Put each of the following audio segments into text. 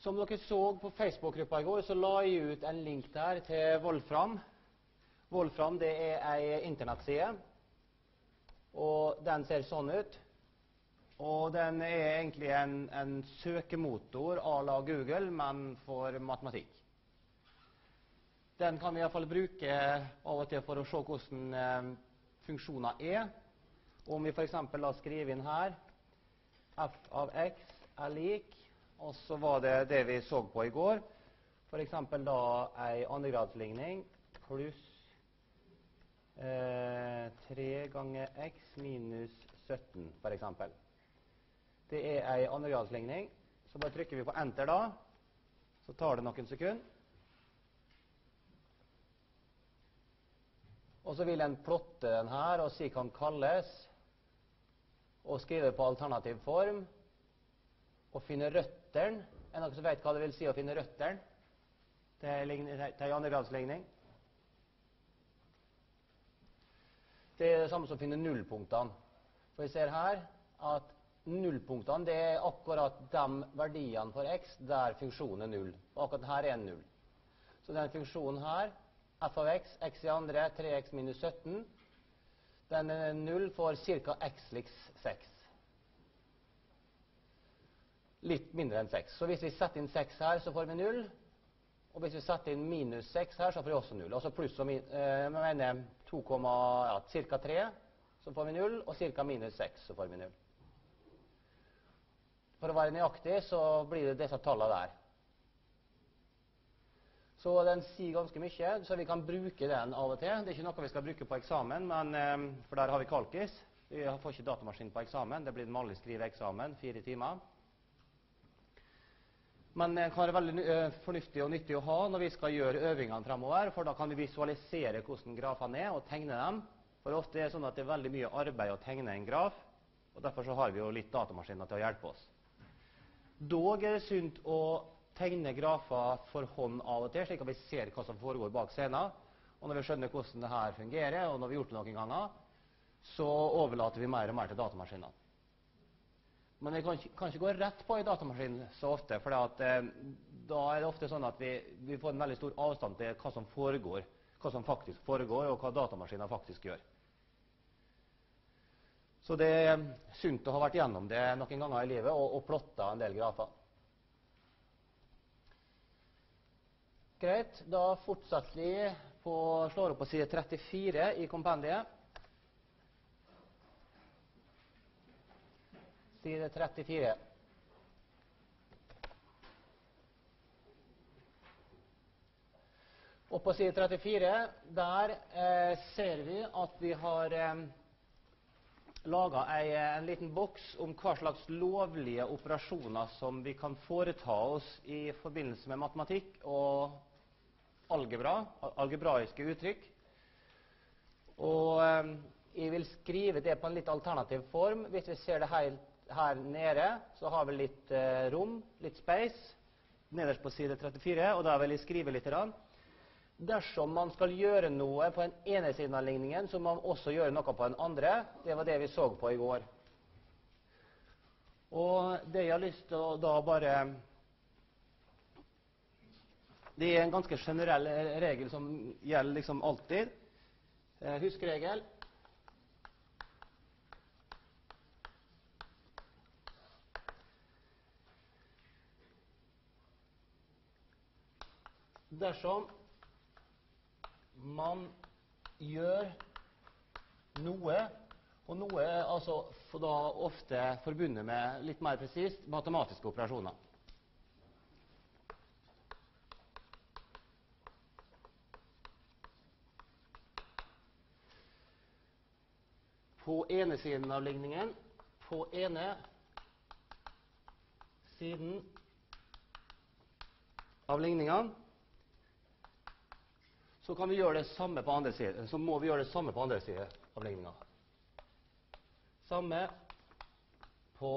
Som dere så på Facebook-gruppa i går, så la jeg ut en link der til Wolfram. Wolfram det er ei internettside. Og den ser sånn ut. Og den er egentlig en, en søkemotor à la Google, men for matematikk. Den kan vi iallfall bruke av og til for å se hvordan eh, funksjoner er. Om vi f.eks. skriver inn her f av x er lik og så var det det vi så på i går. F.eks. da ei andregradsligning pluss eh, 3 ganger x minus 17, f.eks. Det er ei andregradsligning. Så bare trykker vi på enter da. Så tar det noen sekunder. Og så vil en plotte den her og si hva den kalles, og skrive på alternativ form og finne røtteren. Er det noen som vet hva det vil si å finne røtteren til en andregradsligning? Det er det samme som å finne nullpunktene. For vi ser her at nullpunktene det er akkurat de verdiene for x der funksjonen er null. Og akkurat her er en null. Så den funksjonen her, f av x, x i andre, 3x minus 17, den er null for ca. x lik 6 litt mindre enn 6. Så hvis vi setter inn 6 her, så får vi 0. Og hvis vi setter inn minus 6 her, så får vi også 0. Altså pluss og min, eh, mener 2, ja, ca. 3, så får vi 0, og ca. minus 6, så får vi 0. For å være nøyaktig så blir det disse tallene der. Så den sier ganske mye, så vi kan bruke den av og til. Det er ikke noe vi skal bruke på eksamen, men, eh, for der har vi kalkis. Vi får ikke datamaskin på eksamen. Det blir en vanlig skriveeksamen, fire timer. Men det kan være veldig uh, fornuftig og nyttig å ha når vi skal gjøre øvingene fremover, for da kan vi visualisere hvordan grafene er, og tegne dem. For ofte er det sånn at det er veldig mye arbeid å tegne en graf, og derfor så har vi jo litt datamaskiner til å hjelpe oss. Dog er det sunt å tegne grafer for hånd av og til, slik at vi ser hva som foregår bak scenen. Og når vi skjønner hvordan det her fungerer, og når vi har gjort det noen ganger, så overlater vi mer og mer til datamaskinene. Men vi kan kan ikke, gå rett på en datamaskin så ofte, for eh, da er det ofte sånn at vi, vi, får en veldig stor avstand til hva som foregår, hva som faktisk foregår, og hva datamaskinen faktisk gjør. Så det er sunt å ha vært gjennom det noen ganger i livet og, og plotta en del grafer. Greit, da fortsetter vi på, slår opp på side 34 i kompendiet. Side 34. Og på side 34 der eh, ser vi at vi har eh, laga en liten boks om hva slags lovlige operasjoner som vi kan foreta oss i forbindelse med matematikk og algebra, algebraiske uttrykk. Og eh, jeg vil skrive det på en litt alternativ form. Hvis vi ser det helt her nede så har vi litt eh, rom, litt space, nederst på side 34, og da vil jeg skrive litt. Dersom man skal gjøre noe på den ene siden av ligningen, så må man også gjøre noe på den andre. Det var det vi så på i går. Og det jeg har lyst til å da bare Det er en ganske generell regel som gjelder liksom alltid. Eh, huskregel. Dersom man gjør noe Og noe er altså da ofte forbundet med litt mer presist matematiske operasjoner. På ene siden av ligningen, på ene siden av ligningene så kan vi gjøre det samme på andre side, så må vi gjøre det samme på andre side av ligninga. Samme på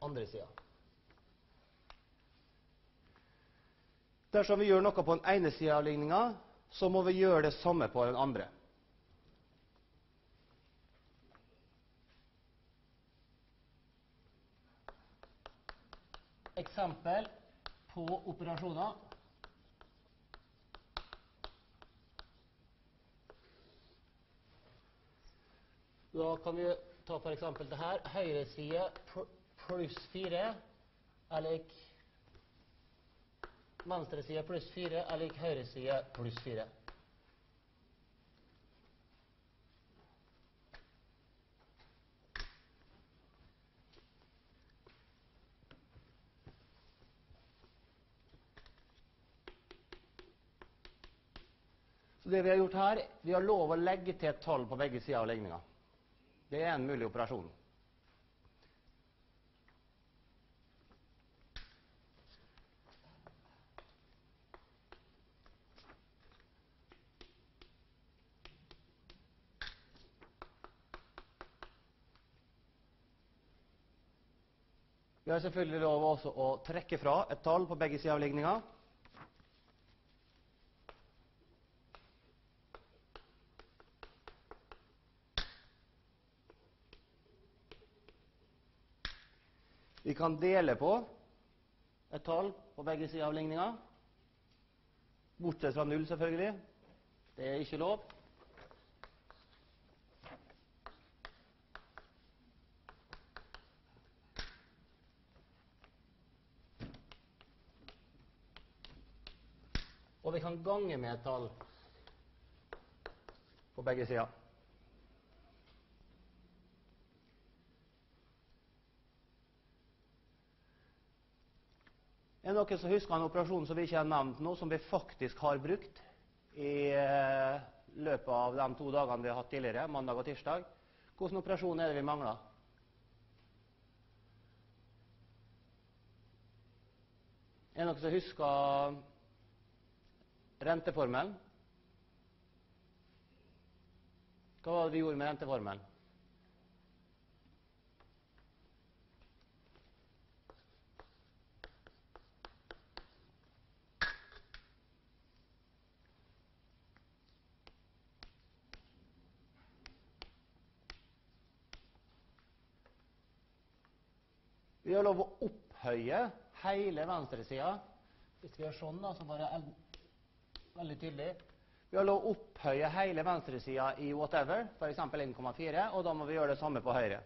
andre sida. Dersom vi gjør noe på den ene sida av ligninga, så må vi gjøre det samme på den andre. Eksempel på operasjoner. Da kan vi ta for eksempel det her. Høyre side pluss 4 er lik venstre side pluss 4 er lik høyre side pluss 4. det vi har gjort her, vi har lov å legge til et tall på begge sider av ligninga. Det er en mulig operasjon. Vi har selvfølgelig lov også å trekke fra et tall på begge sider av ligninga. Vi kan dele på et tall på begge sider av ligninga. Bortsett fra null, selvfølgelig. Det er ikke lov. Og vi kan gange med et tall på begge sider. Er det noen som husker en operasjon som vi ikke har nevnt nå, som vi faktisk har brukt i eh, løpet av de to dagene vi har hatt tidligere, mandag og tirsdag? Hvilken operasjon er det vi mangler? Er det noen som husker renteformelen? Hva var det vi gjorde med renteformelen? Vi har lov å opphøye hele venstresida. Hvis vi gjør sånn, da, så bare veldig tydelig. Vi har lov å opphøye hele venstresida i whatever, f.eks. 1,4, og da må vi gjøre det samme på høyre.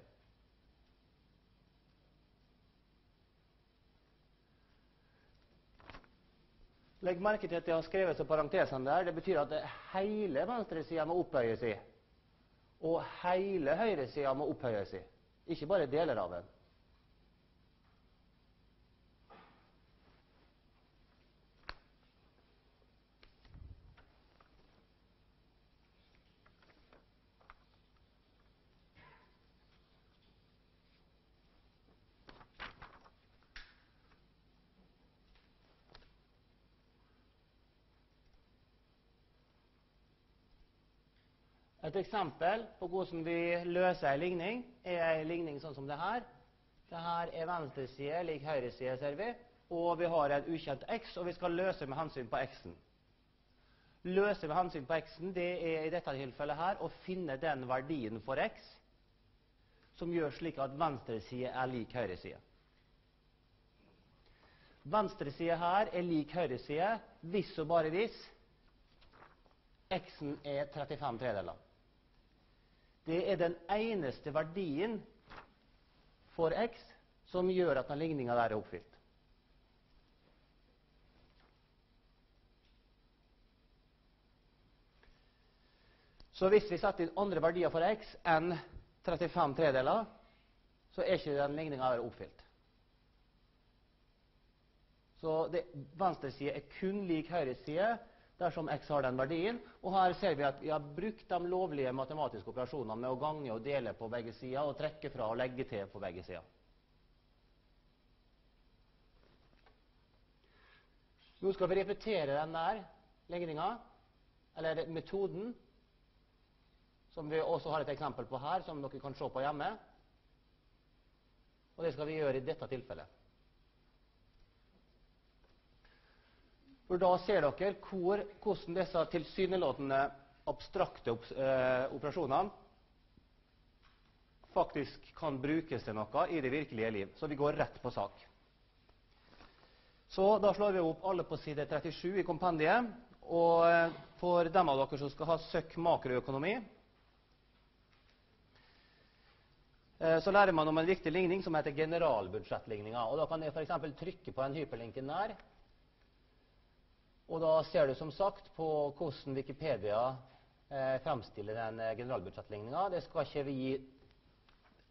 Legg merke til at jeg har skrevet så parentesen der. Det betyr at hele venstresida må opphøyes i. Og hele høyresida må opphøyes i. Ikke bare deler av den. Et eksempel på hvordan vi løser en ligning, er en ligning sånn som det her. Dette er venstre side lik høyre side, ser vi. Og vi har en ukjent x, og vi skal løse med hensyn på x-en. Løse med hensyn på x-en det er i dette tilfellet her å finne den verdien for x som gjør slik at venstre side er lik høyre side. Venstre side her er lik høyre side hvis og bare hvis x-en er 35 tredeler. Det er den eneste verdien for x som gjør at den ligninga der er oppfylt. Så hvis vi setter inn andre verdier for x enn 35 tredeler, så er ikke den ligninga der oppfylt. Så venstresida er kun lik høyre side dersom x har den verdien. Og her ser vi at vi har brukt de lovlige matematiske operasjonene med å gange og dele på begge sider og trekke fra og legge til på begge sider. Nå skal vi repetere denne ligninga, eller metoden, som vi også har et eksempel på her, som dere kan se på hjemme. Og det skal vi gjøre i dette tilfellet. For da ser dere hvor, hvordan disse tilsynelatende abstrakte eh, operasjonene faktisk kan brukes til noe i det virkelige liv. Så vi går rett på sak. Så da slår vi opp alle på side 37 i kompendiet. Og eh, for dem av dere som skal ha søk makroøkonomi, eh, så lærer man om en viktig ligning som heter generalbudsjettligninga. Og da kan jeg f.eks. trykke på den hyperlinken der. Og da ser du som sagt på hvordan Wikipedia eh, fremstiller den eh, generalbudsjettligninga. Det skal ikke vi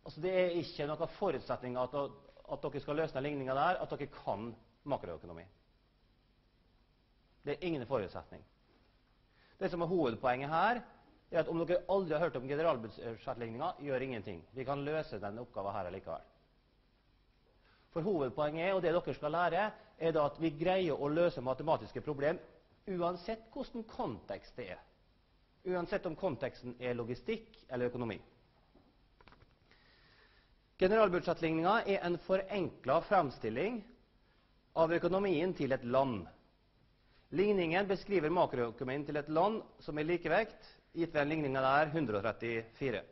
Altså det er ikke noen forutsetning at, at dere skal løse den ligninga der, at dere kan makroøkonomi. Det er ingen forutsetning. Det som er hovedpoenget her, er at om dere aldri har hørt om generalbudsjettligninga, gjør ingenting. Vi kan løse denne oppgaven her allikevel. For hovedpoenget er, og det dere skal lære, er at vi greier å løse matematiske problem uansett hvordan kontekst det er. Uansett om konteksten er logistikk eller økonomi. Generalbudsjettligninga er en forenkla fremstilling av økonomien til et land. Ligningen beskriver makroøkonomien til et land som er likevekt, gitt ved en ligning der 134.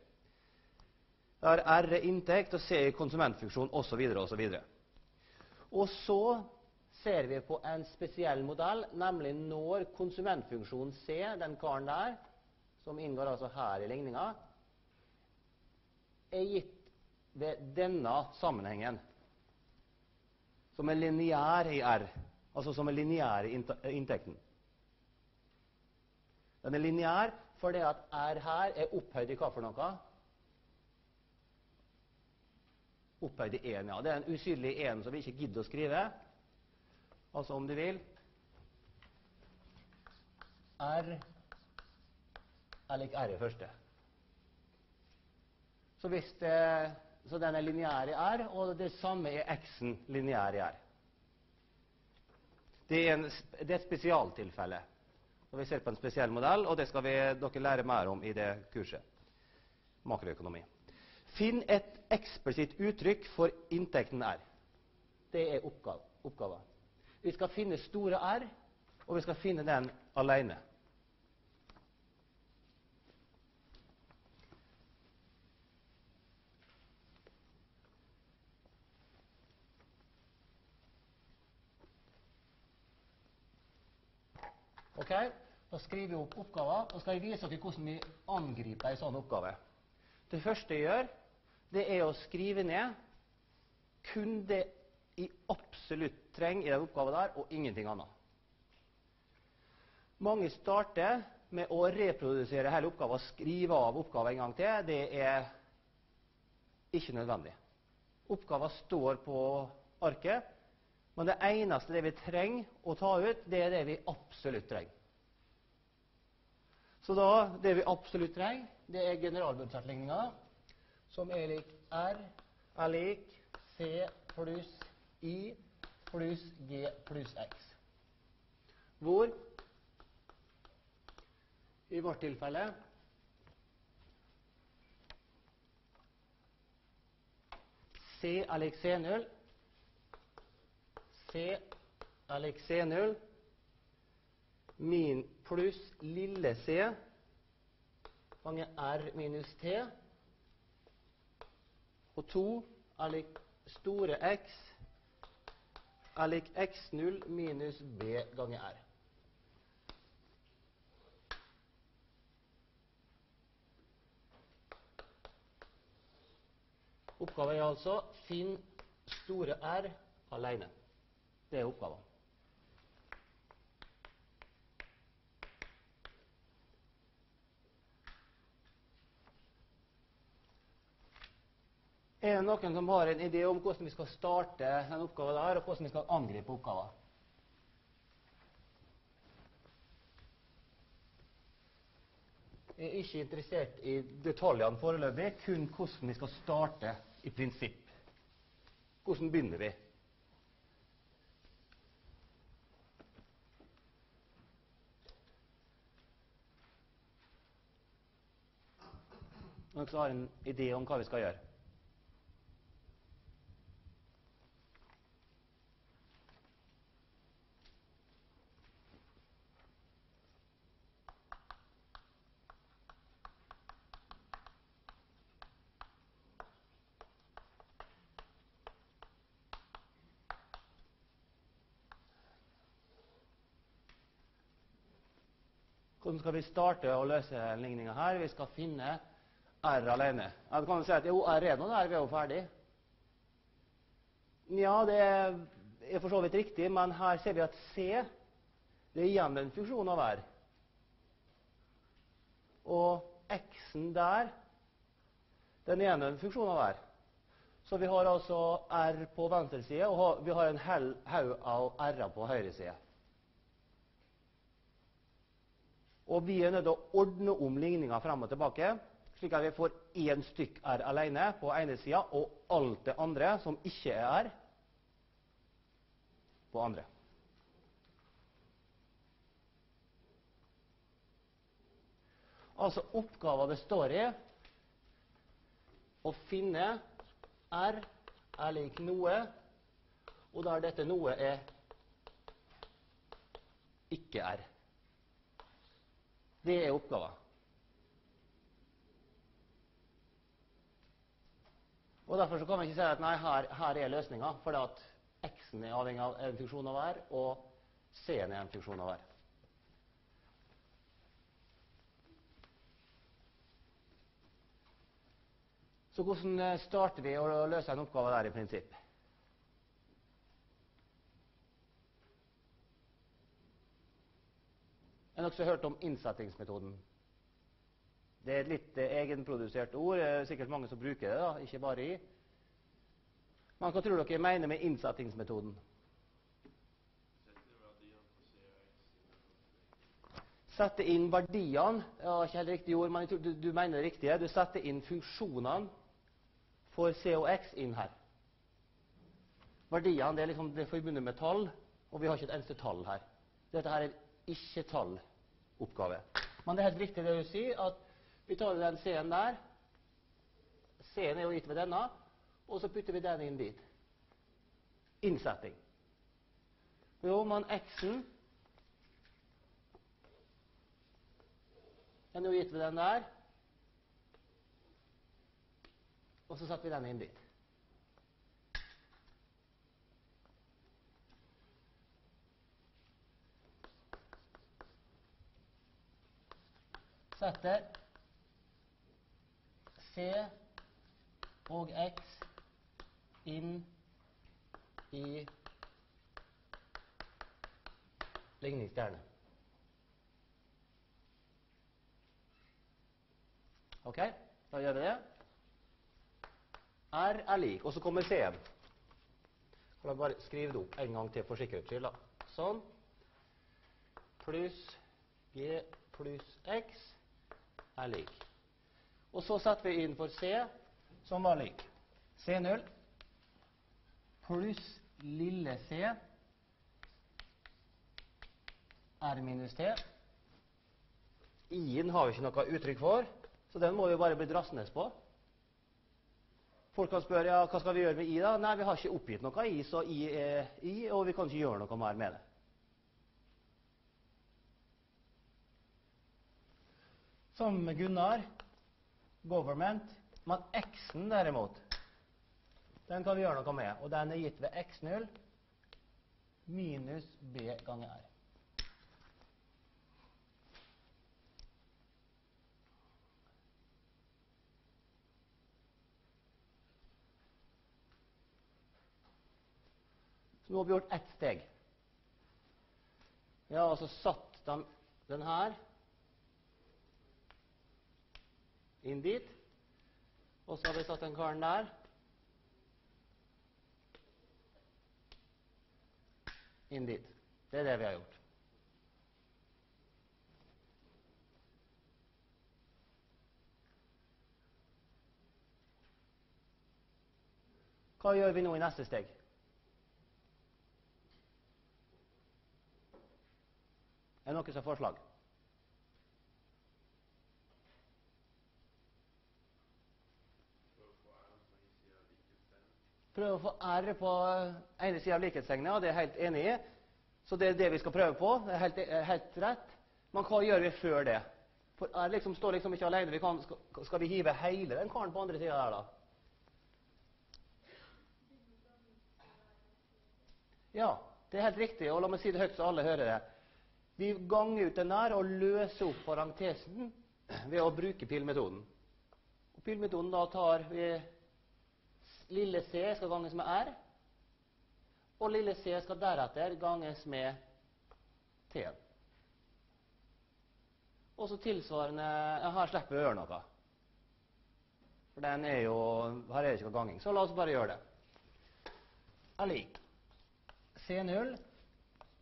Der R er inntekt og C er konsumentfunksjon osv. osv. Og så ser vi på en spesiell modell, nemlig når konsumentfunksjonen C, den karen der, som inngår altså her i ligninga, er gitt ved denne sammenhengen, som er lineær i R, altså som er lineær i inntekten. Den er lineær fordi at R her er opphøyd i hva for noe? Opphøyd i 1, ja. Det er en usynlig 1 som vi ikke gidder å skrive. Altså om du vil R er lik R i første. Så, det, så den er lineær i R, og det samme er X-en lineær i R. Det er, en, det er, et spesialtilfelle Og vi ser på en spesiell modell, og det skal vi, dere lære mer om i det kurset. Makroøkonomi. Finn et eksplisitt uttrykk for inntekten R. Det er oppgaven. Vi skal finne store R, og vi skal finne den alene. Ok, Da skriver vi opp oppgaver, og skal jeg vise dere hvordan vi angriper en sånn oppgave. Det første jeg gjør, det er å skrive ned kun det jeg absolutt trenger i den oppgaven der, og ingenting annet. Mange starter med å reprodusere hele oppgaven skrive av oppgaven en gang til. Det er ikke nødvendig. Oppgaven står på arket, men det eneste det vi trenger å ta ut, det er det vi absolutt trenger. Så da, det vi absolutt trenger, det er generalbudsjettligninga, som er lik R er lik C pluss I pluss G pluss X. Hvor? I vårt tilfelle. C er lik C0 C er lik C0 min pluss lille c. Ganger r minus t. Og 2 er lik store x er lik x0 minus b ganger r. Oppgaven er altså finn store R alene. Det er oppgaven. Er det noen som har en idé om hvordan vi skal starte den oppgaven der, og hvordan vi skal angripe oppgaven? Jeg er ikke interessert i detaljene foreløpig, kun hvordan vi skal starte i prinsipp. Hvordan begynner vi? Noen som har en idé om hva vi skal gjøre? Hvordan skal vi starte å løse ligninga her? Vi skal finne R alene. Jeg kan si at jo, R er nå der, vi er jo ferdig. Ja, det er for så vidt riktig, men her ser vi at C det er igjen en funksjon av R. Og X-en der den er igjen en funksjon av R. Så vi har altså R på venstre side, og vi har en haug av R-er på høyre side. Og vi er nødt til å ordne om ligninga frem og tilbake, slik at vi får én stykk R alene på ene sida og alt det andre som ikke er R, på andre. Altså oppgaven det står i, å finne R er lik noe, og der dette noe er ikke R. Det er oppgaven. Og Derfor kan vi ikke si at nei, her, er løsninga, fordi X-en er avhengig av en funksjon av R, og C-en er en funksjon av R. Så hvordan starter vi å løse en oppgave der i prinsipp? Har også hørt om innsettingsmetoden. Det er et litt eh, egenprodusert ord. Det er sikkert mange som bruker det, da, ikke bare i. Men hva tror dere mener med innsettingsmetoden? Sette inn verdiene ja, ikke helt riktig ord, men du, du mener det riktige. Du setter inn funksjonene for C og X inn her. Verdiene det er, liksom, det forbundet med tall, og vi har ikke et eneste tall her. Dette her er en ikke-talloppgave. Men det er helt riktig det du sier, at vi tar den C-en der. C-en er jo gitt ved denne, og så putter vi den inn dit. Innsetting. Jo, men X-en Den er jo gitt ved den der. Og så setter vi den inn dit. Setter C og X inn i ligningsstjerne. OK, da gjør vi det. R er lik, og så kommer C-en. Kan jeg bare skrive det opp en gang til for sikkerhets skyld. Sånn. Pluss G pluss X er lik. Og så setter vi inn for C, som var lik C0 pluss lille c R minus T. I-en har vi ikke noe uttrykk for, så den må vi bare bli drassende på. Folk kan spørre ja, hva skal vi gjøre med i. da? Nei, vi har ikke oppgitt noe i, så i er i, og vi kan ikke gjøre noe mer med det. Sammen Gunnar government. Men X-en derimot, den kan vi gjøre noe med. Og den er gitt ved X0 minus B ganger R. Nå har vi gjort ett steg. Vi har altså satt dem, den her inn dit. Og så har vi satt den karen der. Inn dit. Det er det vi har gjort. Hva gjør vi nå i neste steg? Er det noen som har forslag? Prøve å få R på ene sida av likhetstegnet, og det er jeg helt enig i. Så det er det vi skal prøve på. Det er helt, helt rett. Men hva gjør vi før det? For R liksom står liksom ikke alene. Vi kan, skal, skal, vi hive hele den karen på andre sida der, da? Ja, det er helt riktig. Og la meg si det høyt så alle hører det. Vi ganger ut den der og løser opp parentesen ved å bruke pilmetoden. Og pilmetoden da tar vi lille c skal ganges med r, og lille c skal deretter ganges med t. Og så tilsvarende Her slipper vi å gjøre noe. For den er jo, her er det ikke noe ganging. Så la oss bare gjøre det. Er lik C0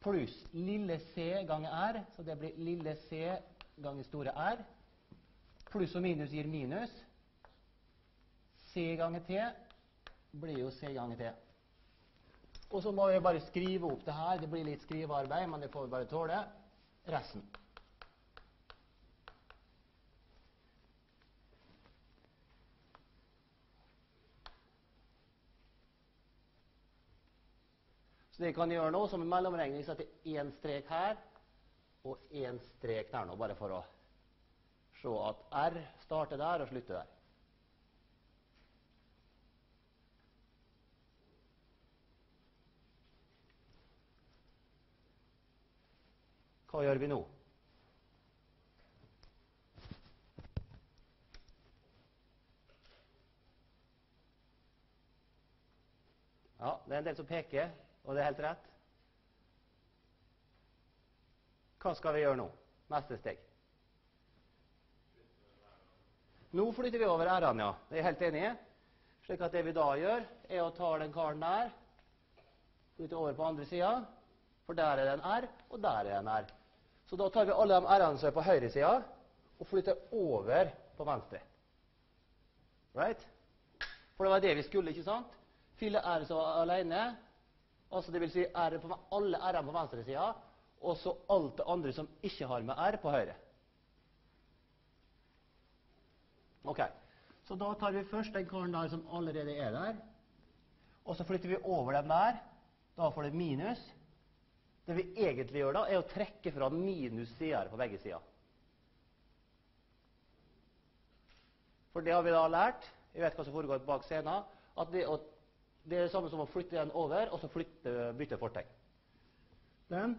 pluss lille c ganger r, så det blir lille c ganger store R. Pluss og minus gir minus. C ganger T blir jo C ganger T. Og så må vi bare skrive opp det her. Det blir litt skrivearbeid, men det får vi bare tåle. Resten. Så det vi kan gjøre nå, som en mellomregning, setter én strek her og én strek der nå, bare for å se at R starter der og slutter der. Hva gjør vi nå? Ja, det er en del som peker. Og det er helt rett. Hva skal vi gjøre nå? Neste steg. Nå flytter vi over r-ene, ja. Det er jeg helt enig i. Slik at det vi da gjør, er å ta den karen der, flytte over på andre sida, for der er det en r, og der er det en r. Så da tar vi alle de r-ene som er på høyre sida, og flytter over på venstre. Right? For det var det vi skulle, ikke sant? Fylle r som var alene, Altså det vil si R på, alle R-ene på venstre sida, og så alt det andre som ikke har med R, på høyre. Ok, Så da tar vi først den karen der som allerede er der. Og så flytter vi over den der. Da får det minus. Det vi egentlig gjør da, er å trekke fra minus sider på begge sider. For det har vi da lært, vi vet hva som foregår bak scenen, at det å det er det samme som å flytte den over, og så flytte, bytte fortegn. Den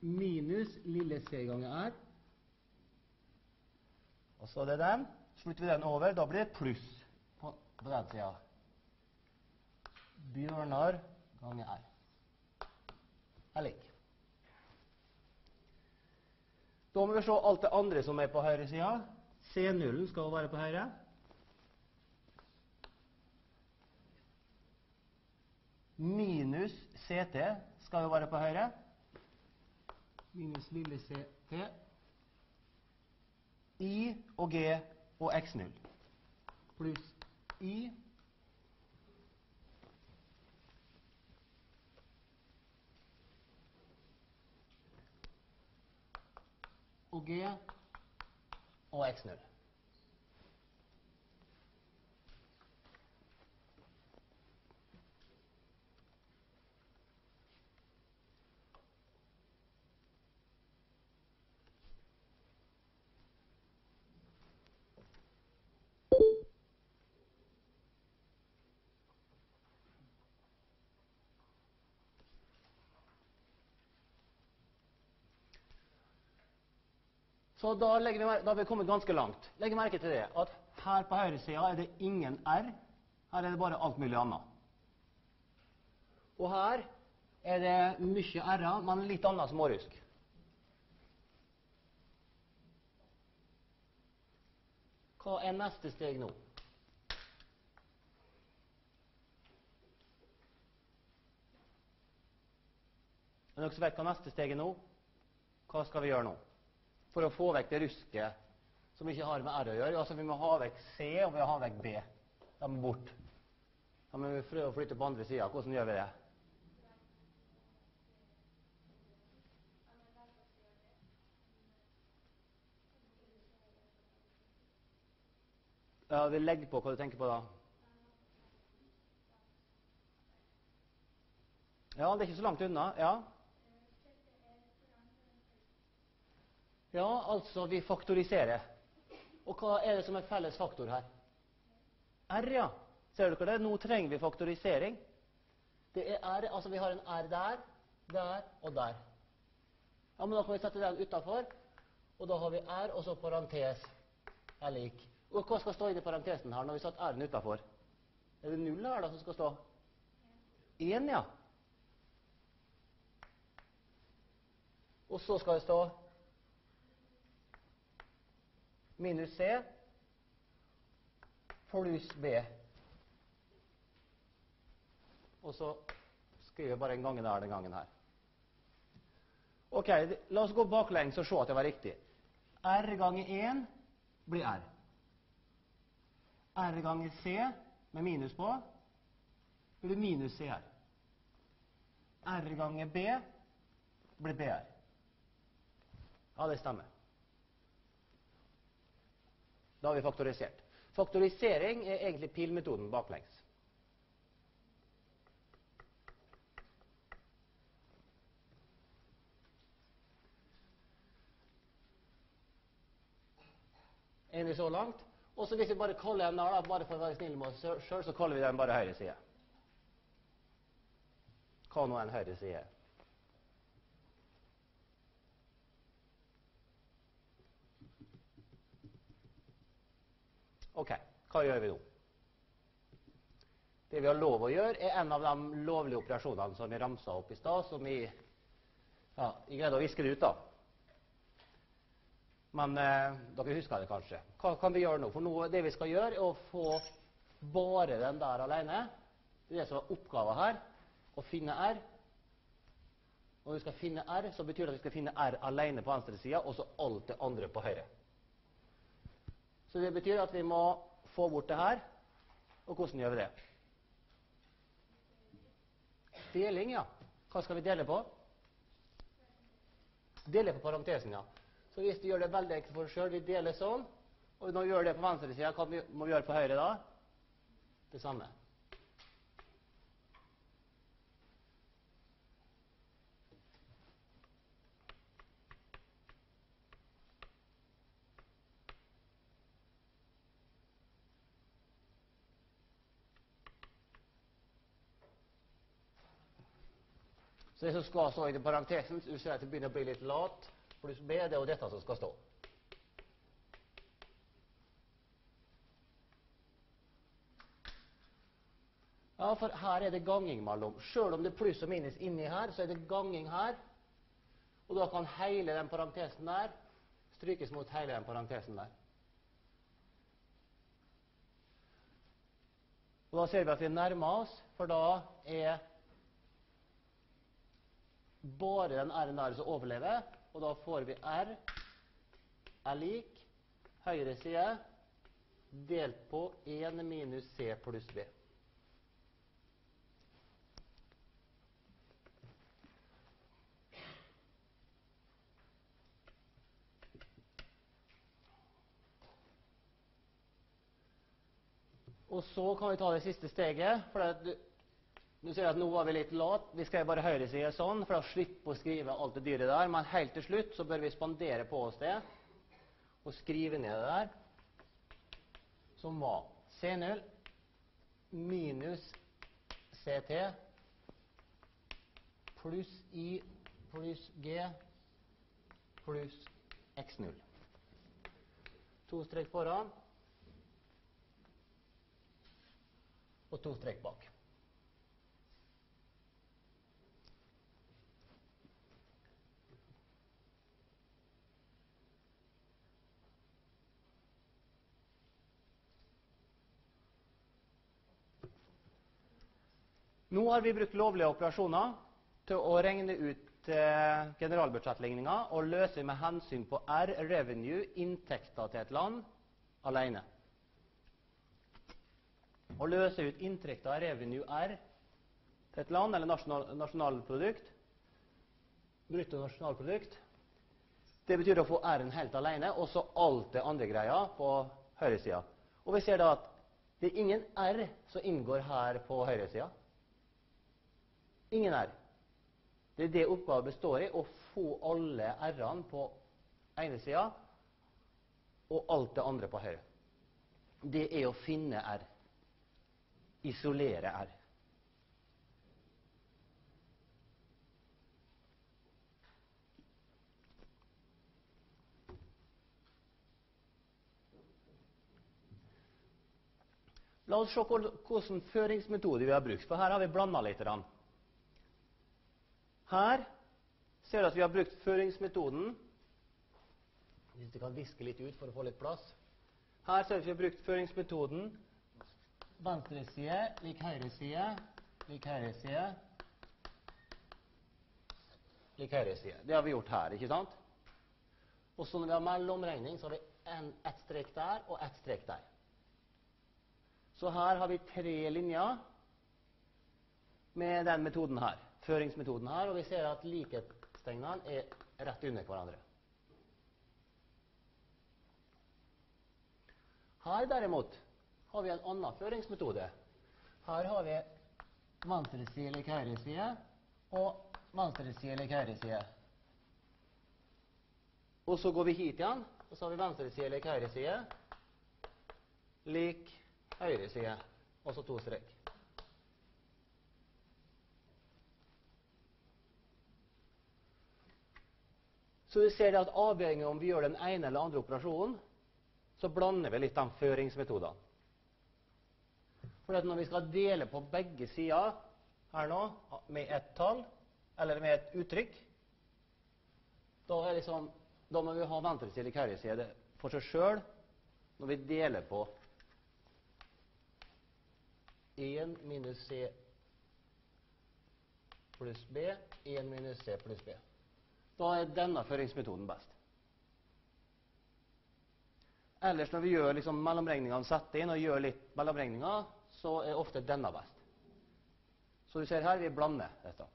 minus lille c ganger r. Og så er det den. Så flytter vi den over. Da blir det pluss på, på den sida. Bjørnar ganger r. Er lik. Da må vi se alt det andre som er på høyre sida. C0 skal være på høyre. minus CT skal jo være på høyre. Minus lille CT. I og G og X0. Pluss I gear OX0. Så da, vi, da har vi kommet ganske langt. Legg merke til det at her på høyresida er det ingen R. Her er det bare alt mulig annet. Og her er det mye R-er, men litt annet smårusk. Hva er neste steg nå? Er dere som vet hva neste steg er nå? Hva skal vi gjøre nå? For å få vekk det rusket som ikke har med R å gjøre. Altså Vi må ha vekk C, og vi må ha vekk B. De må bort. Da må vi prøve å flytte på andre sida. Hvordan gjør vi det? Ja, vi legger på hva du tenker på da. Ja, det er ikke så langt unna. Ja. Ja, altså vi faktoriserer. Og hva er det som er felles faktor her? R, ja. Ser dere det? Nå trenger vi faktorisering. Det er R, altså Vi har en R der, der og der. Ja, men Da kan vi sette den utafor. Og da har vi r, og så parentes er lik. Og hva skal stå inni parentesen her når vi satt r-en utafor? Er det null her da som skal stå? Én, ja. Og så skal det stå minus c pluss b. Og så skriver jeg bare en gang der den gangen her. Ok, La oss gå baklengs og se at det var riktig. R ganger 1 blir R. R ganger C med minus på blir minus minus CR. R ganger B blir BR. Ja, det stemmer. Da har vi faktorisert. Faktorisering er egentlig pilmetoden baklengs. Enig så langt? Og så hvis vi bare kaller den der, bare for å være snill med oss sjøl, så kaller vi den bare høyre side. Hva nå enn høyre side er. Ok, hva gjør vi nå? Det vi har lov å gjøre, er en av de lovlige operasjonene som vi ramsa opp i stad, som vi ja, greide å viske det ut, da. Men eh, dere husker det kanskje. Hva kan vi gjøre nå? For nå, det vi skal gjøre, er å få bare den der alene. Det er det som er oppgaven her. Å finne R. Når vi skal finne R, så betyr det at vi skal finne R alene på venstre side, og så alt det andre på høyre. Så det betyr at vi må få bort det her. Og hvordan gjør vi det? Deling, ja. Hva skal vi dele på? Dele på parentesen, ja. Så hvis vi gjør det veldig enkelt for oss sjøl, vi deler sånn, og når vi gjør det på venstre side, hva må vi gjøre på høyre da? Det samme. Så det som skal stå i parentesen, du ser at det begynner å bli litt lat, pluss B, det er jo dette som skal stå. Ja, for her er det ganging mellom. Sjøl om det er pluss og minus inni her, så er det ganging her. Og da kan hele den parentesen der strykes mot hele den parentesen der. Og Da ser vi at vi nærmer oss, for da er bare den R-en der som overlever, og da får vi R er lik høyre side delt på 1 minus C pluss B. Og så kan vi ta det siste steget. for det, du ser at nå var vi litt lat. Vi skrev bare høyresida sånn for å slippe å skrive alt det dyre der. Men helt til slutt så bør vi spandere på oss det og skrive ned det der, som var C0 minus CT pluss I pluss G pluss X0. To strek foran og to strek bak. Nå har vi brukt lovlige operasjoner til å regne ut eh, generalbudsjettligninga og løse med hensyn på R, revenue, inntekter til et land, alene. Å løse ut inntekter av revenue R til et land, eller nasjonal, nasjonalprodukt, bruttonasjonalprodukt, det betyr å få R-en helt alene, og så alt det andre greia på høyresida. Og vi ser da at det er ingen R som inngår her på høyresida. Ingen r. Det er det oppgaven består i å få alle r-ene på ene sida og alt det andre på høyre. Det er å finne r. Isolere r. La oss se hvilken føringsmetode vi har brukt. For her har vi blanda litt. Her ser du at vi har brukt føringsmetoden Hvis du kan viske litt ut for å få litt plass. Her ser vi at vi har brukt føringsmetoden venstre side lik høyre side lik høyre side lik høyre side. Det har vi gjort her, ikke sant? Og så når vi har mellomregning, så har vi ett strek der og ett strek der. Så her har vi tre linjer med den metoden her, føringsmetoden her, og vi ser at likhetstegnene er rett under hverandre. Her derimot har vi en annen føringsmetode. Her har vi venstre side lik høyre side og venstre side lik høyre side. Og så går vi hit igjen, og så har vi venstre side lik høyre side lik høyre side, og så to strek. Så vi ser at avhengig om vi gjør den ene eller andre operasjonen, så blander vi litt de føringsmetodene. For når vi skal dele på begge sider her nå med et tall, eller med et uttrykk, da, liksom, da må vi ha venstreside og høyre for seg sjøl når vi deler på 1 minus C pluss B, 1 minus C pluss B. Da er denne føringsmetoden best. Ellers når vi gjør liksom mellomregningene, setter inn og gjør litt mellomregninger, så er ofte denne best. Så du ser her, vi blander dette.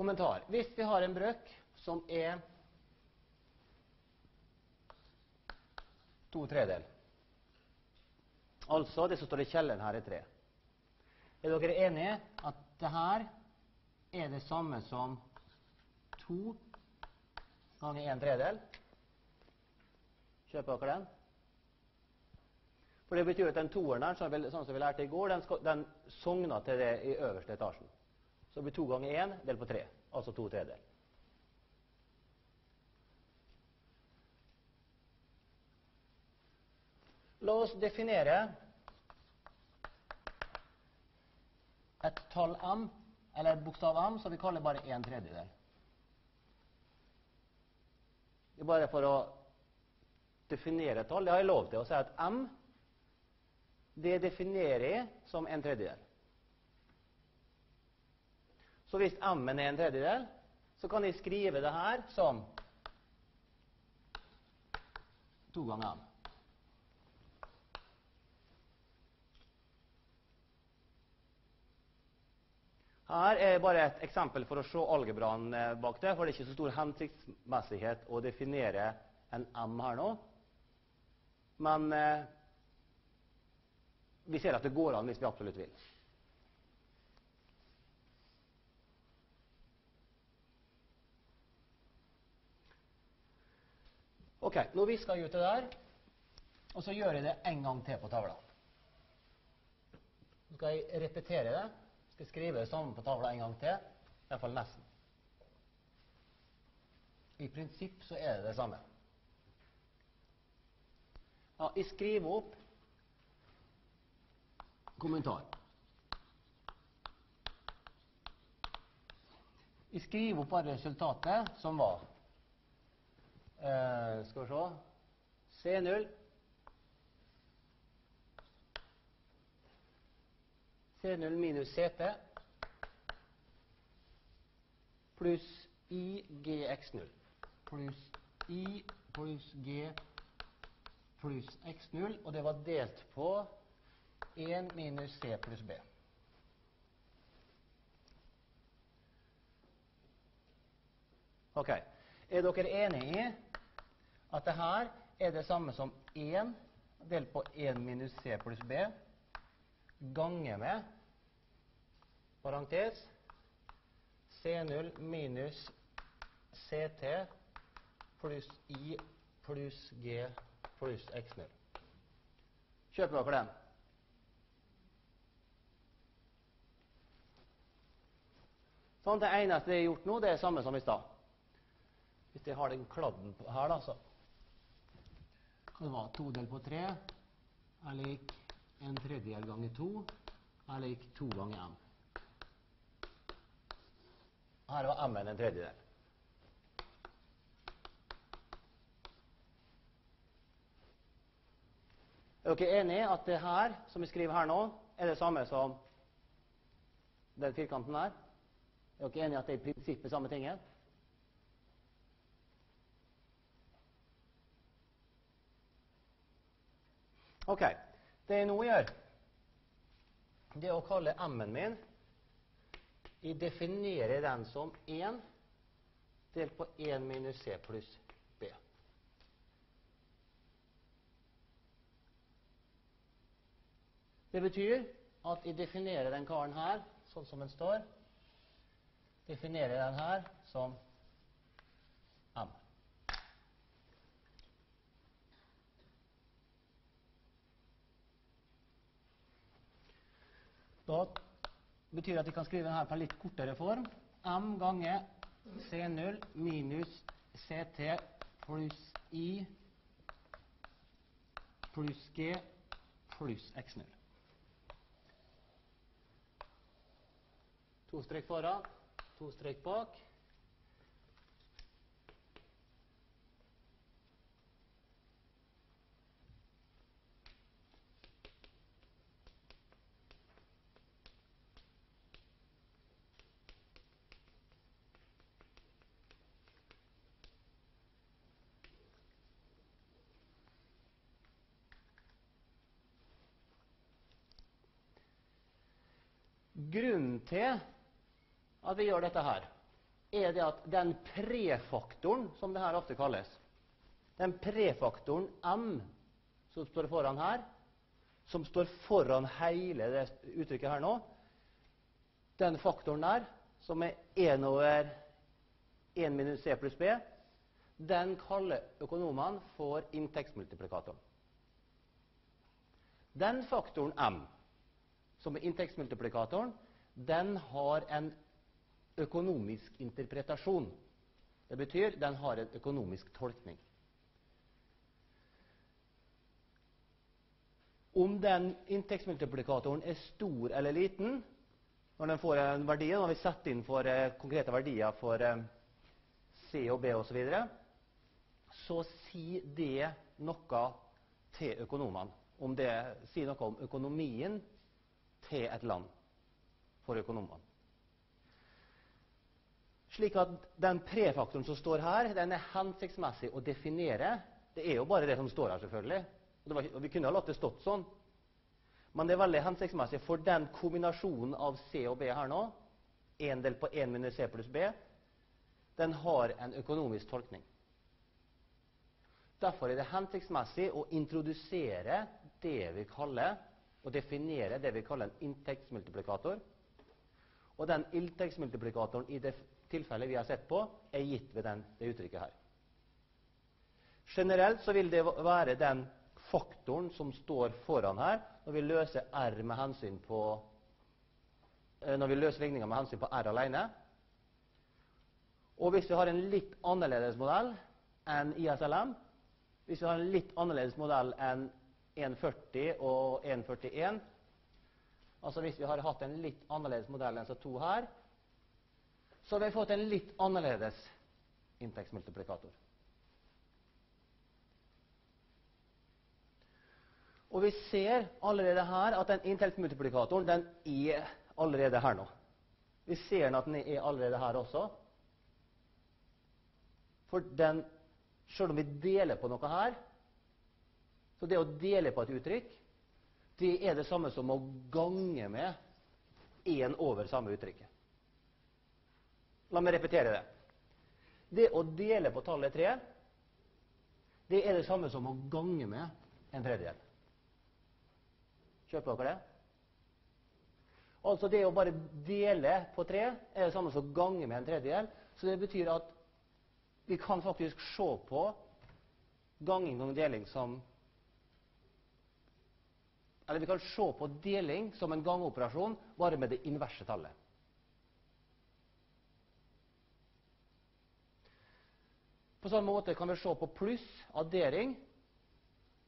Kommentar. Hvis vi har en brøk som er to tredel, altså det som står i kjelleren her, er tre, er dere enige at det her er det samme som to ganger en tredel? Kjøper dere den? For Det betyr at den toeren der, sånn som vi lærte i går, den, den sogner til det i øverste etasjen. Så blir to ganger én delt på tre, altså to tredjedeler. La oss definere et tall m, eller bokstav m, som vi kaller bare en tredjedel. Det er bare for å definere et tall. Det har jeg lov til å si at m det definerer jeg som en tredjedel. Så hvis m-en er en tredjedel, så kan jeg skrive det her som to ganger m. Her er bare et eksempel for å se algebraen eh, bak det. For det er ikke så stor hensiktsmessighet å definere en m her nå. Men eh, vi ser at det går an hvis vi absolutt vil. Ok, Nå visker jeg ut det der, og så gjør jeg det en gang til på tavla. Så skal jeg repetere det. Skal skrive det samme på tavla en gang til. Iallfall nesten. I prinsipp så er det det samme. Ja, jeg skriver opp kommentar. Jeg skriver opp bare resultatet som var Eh, skal vi se. C0 C0 minus CT pluss IGX0 pluss I pluss G pluss X0, og det var delt på 1 minus C pluss B. Ok. Er dere enige? i at det her er det samme som 1 delt på 1 minus c pluss b ganger med parentes C0 minus CT pluss I pluss G pluss X0. Kjøper dere den? Sånn, det eneste jeg har gjort nå, det er det samme som i stad. Hvis jeg har den kladden her, da, så Det var to delt på tre er lik en tredjedel ganger to er lik to ganger m. Her var m-en en tredjedel. Er dere enig i at det her, som vi skriver her nå, er det samme som den firkanten her? Er dere enige i at det er i prinsippet samme tingen? Ok. Det jeg nå gjør, det er å kalle m-en min Jeg definerer den som 1 delt på 1 minus c pluss b. Det betyr at jeg definerer den karen her sånn som den står definerer den her som M. Da betyr det at vi kan skrive denne på en litt kortere form. M ganger C0 minus CT pluss I pluss G pluss X0. To strek foran to strek bak. Grunnen til at vi gjør dette her, er det at den prefaktoren, som det her ofte kalles, den prefaktoren M som står foran her, som står foran hele det uttrykket her nå, den faktoren der, som er 1 over 1 minus C pluss B, den kaller økonomene for inntektsmultiplikatoren. Den faktoren M, som er inntektsmultiplikatoren, den har en økonomisk interpretasjon. Det betyr den har en økonomisk tolkning. Om den inntektsmultiplikatoren er stor eller liten når den får en verdi, når vi setter inn for eh, konkrete verdier for eh, C og B osv., så, så sier det noe til økonomene. Om det sier noe om økonomien til et land for økonomene. Slik at den prefaktoren som står her, den er hensiktsmessig å definere. Det er jo bare det som står her, selvfølgelig. Var, og vi kunne ha latt det stått sånn. Men det er veldig hensiktsmessig for den kombinasjonen av C og B her nå, 1 del på 1 minus C pluss B, den har en økonomisk tolkning. Derfor er det hensiktsmessig å introdusere det vi kaller, og definere det vi kaller en inntektsmultiplikator. Og den inntektsmultiplikatoren i det tilfellet vi har sett på, er gitt ved den, det uttrykket her. Generelt så vil det være den faktoren som står foran her når vi løser R med hensyn på eh, løser ligninga med hensyn på R alene. Og hvis vi har en litt annerledes modell enn ISLM, hvis vi har en litt annerledes modell enn 1,40 og 1,41 Altså hvis vi har hatt en litt annerledes modell enn så to her, så har vi fått en litt annerledes inntektsmultiplikator. Og vi ser allerede her at den inntektsmultiplikatoren den er allerede her nå. Vi ser at den er allerede her også. For den, selv om vi deler på noe her Så det å dele på et uttrykk, det er det samme som å gange med én over samme uttrykket. La meg repetere det. Det å dele på tallet 3, det er det samme som å gange med en tredjedel. Kjøper dere det? Altså det å bare dele på tre er det samme som å gange med en tredjedel. Så det betyr at vi kan faktisk se på ganging og deling som Eller vi kan se på deling som en gangoperasjon, bare med det inverse tallet. På samme måte kan vi se på pluss, addering,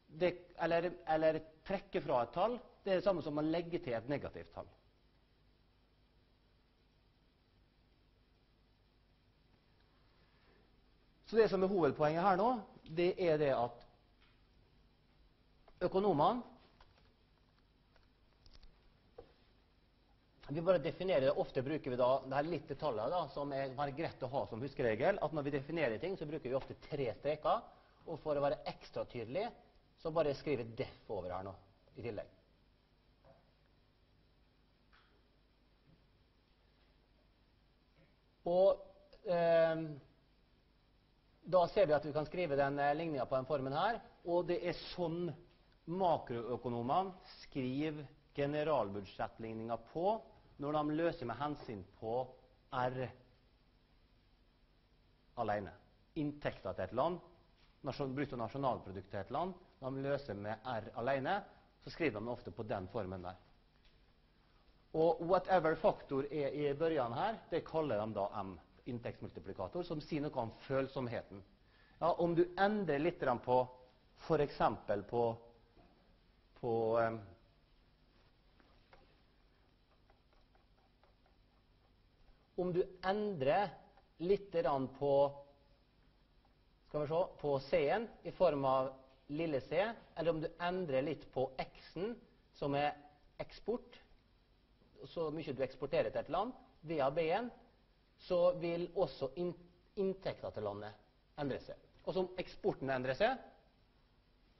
det, eller, eller trekke fra et tall. Det er det samme som å legge til et negativt tall. Så det som er hovedpoenget her nå, det er det at økonomene Vi bare definerer det. Ofte bruker vi da det her litt tallet da, som er bare greit å ha som huskeregel. at Når vi definerer ting, så bruker vi ofte tre streker. Og for å være ekstra tydelig, så bare skriver 'def' over her nå i tillegg. Og eh, da ser vi at vi kan skrive den eh, ligninga på den formen her. Og det er sånn makroøkonomene skriver generalbudsjettligninga på når de løser med hensyn på R alene. Inntekter til et land, bruttonasjonalprodukt til et land. Når de løser med R alene, så skriver de ofte på den formen der. Og whatever faktor er i børjan her, det kaller de da M, inntektsmultiplikator, som sier noe om følsomheten. Ja, om du endrer litt på f.eks. på, på um, Om du endrer litt på se, på C-en i form av lille c, eller om du endrer litt på X-en, som er eksport, så mye du eksporterer til et land, via B-en, så vil også inntekta til landet endre seg. Og som eksporten endrer seg,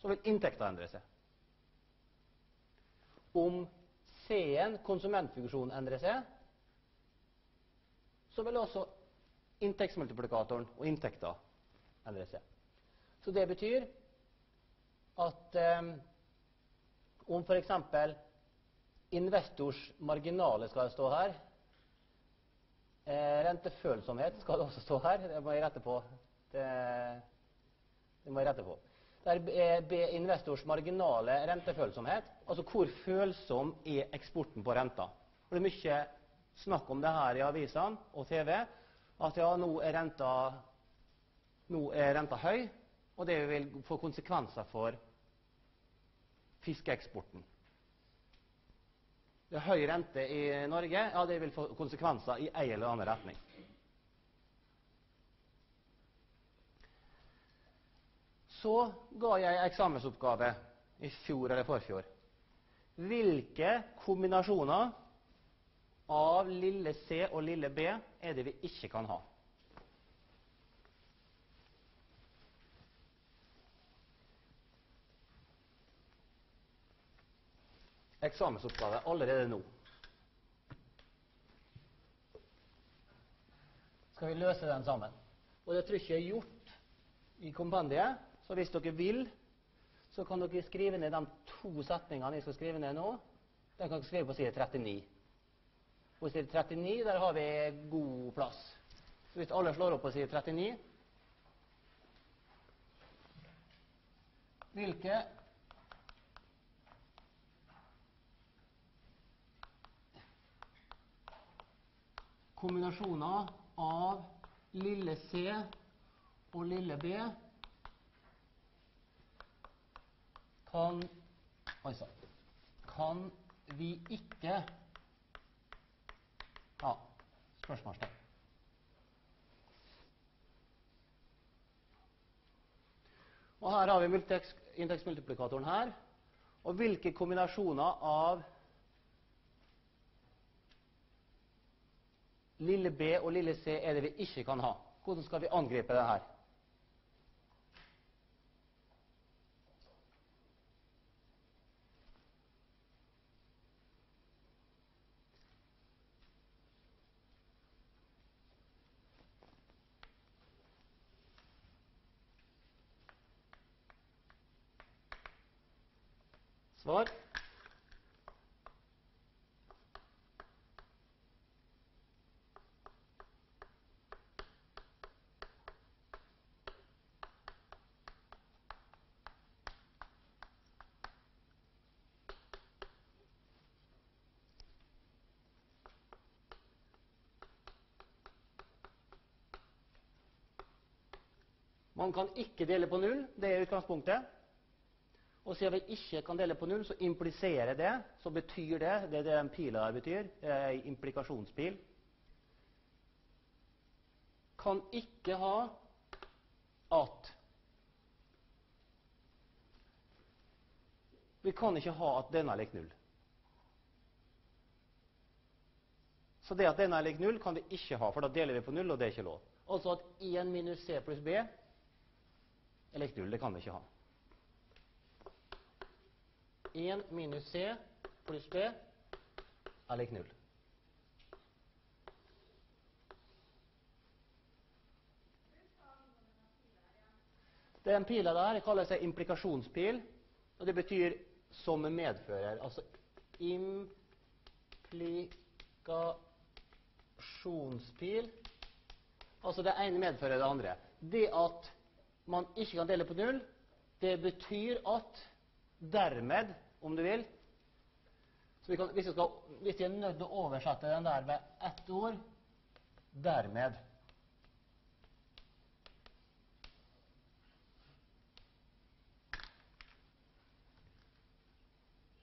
så vil inntekta endre seg. Om C-en, konsumentfunksjonen, endrer seg, så vil også inntektsmultiplikatoren og inntekta endre seg. Så det betyr at um, om f.eks. investors marginale skal stå her eh, Rentefølsomhet skal også stå her. Det må jeg rette på. Det, det må jeg rette på. Der er investors marginale rentefølsomhet. Altså hvor følsom er eksporten på renta. det er mye snakk om det her i avisene og TV. At ja, nå er renta, nå er renta høy, og det vil få konsekvenser for fiskeeksporten. Det er høy rente i Norge, ja, det vil få konsekvenser i en eller annen retning. Så ga jeg eksamensoppgave i fjor eller forfjor. Hvilke kombinasjoner av lille c og lille b er det vi ikke kan ha. Eksamensoppgave allerede nå. Skal vi løse den sammen? Og det tror jeg ikke er gjort i kompendiet. Så hvis dere vil, så kan dere skrive ned de to setningene jeg skal skrive ned nå. Den kan dere skrive på side 39. På side 39 der har vi god plass. Hvis alle slår opp på side 39 Hvilke? Kombinasjoner av lille c og lille b kan, kan vi ikke ja, spørsmålstegn. Og Her har vi inntektsmultiplikatoren her. Og hvilke kombinasjoner av lille b og lille c er det vi ikke kan ha? Hvordan skal vi angripe det her? Svar. Man kan ikke dele på null. Det er utgangspunktet. Og siden vi ikke kan dele på null, så impliserer det, så betyr det Det er det den pila her betyr. En implikasjonspil. Kan ikke ha at Vi kan ikke ha at denne er lik null. Så det at denne er lik null, kan vi ikke ha, for da deler vi på null, og det er ikke lov. Altså at 1 minus c pluss b er lik null. Det kan vi ikke ha. 1 minus c pluss b er lik null. Den pila der kalles en implikasjonspil, og det betyr som medfører. Altså implikasjonspil Altså det ene medfører det andre. Det at man ikke kan dele på null, det betyr at dermed, om du vil vi kan, hvis, vi skal, hvis jeg er nødt til å oversette den der med ett ord dermed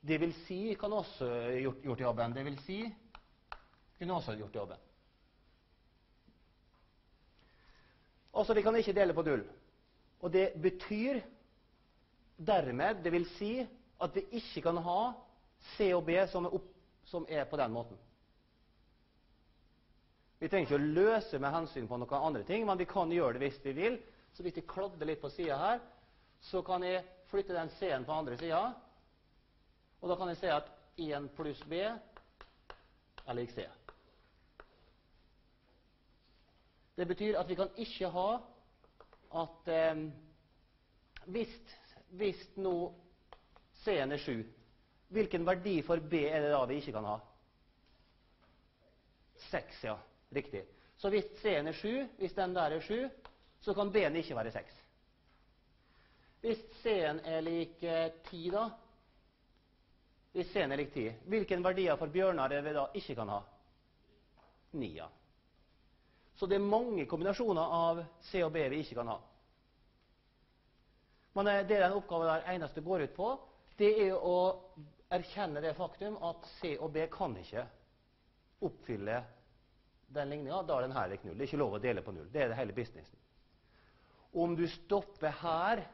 Det vil si kan også gjort, gjort jobben. Det vil si kunne også gjort jobben. Altså, vi kan ikke dele på null. Og det betyr dermed, det vil si, at vi ikke kan ha C og B som er, opp, som er på den måten. Vi trenger ikke å løse med hensyn på noen andre ting, men vi kan gjøre det hvis vi vil. Så hvis jeg kladder litt på sida her, så kan jeg flytte den C-en på andre sida. Og da kan jeg se at 1 pluss B er lik C. Det betyr at vi kan ikke ha at eh, hvis, hvis nå C-en er 7, hvilken verdi for B er det da vi ikke kan ha? 6, ja. Riktig. Så hvis C-en er 7, hvis den der er 7, så kan B-en ikke være 6. Hvis C-en er lik 10, da Hvis C-en er lik 10, hvilken verdier for Bjørnar er det vi da ikke kan ha? 9, ja. Så det er mange kombinasjoner av C og B vi ikke kan ha. Men det den oppgaven der eneste går ut på, det er å erkjenne det faktum at C og B kan ikke oppfylle den ligninga. Da er den her lik null. Det er ikke lov å dele på null. Det er det hele businessen. Om du stopper her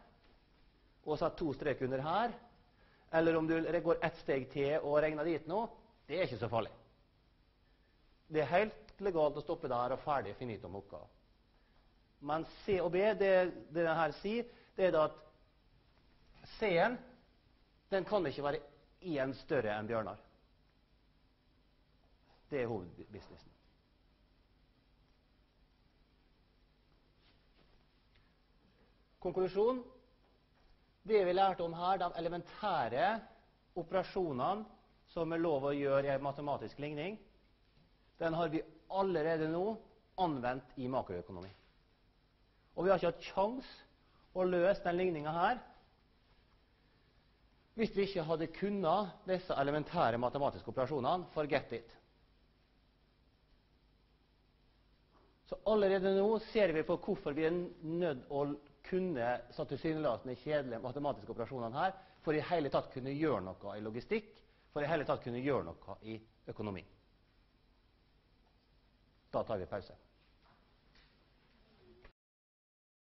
og setter to strek under her, eller om du går ett steg til og regner dit nå, det er ikke så farlig. Det er helt legalt å stoppe der og ferdig finito med oppgaven. Men C og B, det, det denne sier, det er at C-en den kan ikke være én større enn Bjørnar. Det er hovedbusinessen. Konklusjon. Det vi lærte om her, de elementære operasjonene som er lov å gjøre i en matematisk ligning, den har vi allerede nå anvendt i makroøkonomi. Og vi har ikke hatt kjangs å løse den ligninga her hvis vi ikke hadde kunnet disse elementære matematiske operasjonene. Forget it. Så allerede nå ser vi på hvorfor vi er nødt å kunne så tilsynelatende kjedelige matematiske operasjonene her for i hele tatt kunne gjøre noe i logistikk, for i hele tatt kunne gjøre noe i økonomi. Da tar vi pause.